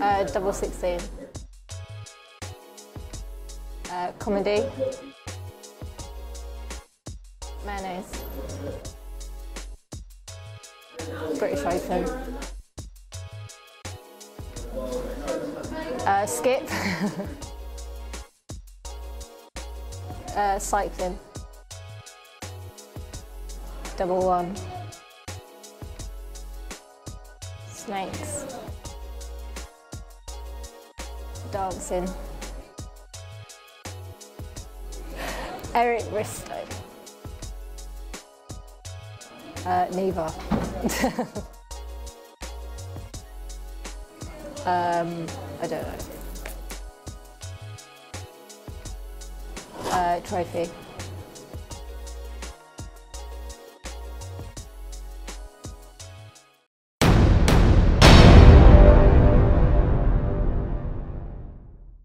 Uh, double 16. Uh, comedy. Mayonnaise. British Open. Uh, skip. uh, cycling. Double one. Snakes. Dancing. Eric Bristow. Uh, Neva. um, I don't know. Uh, trophy.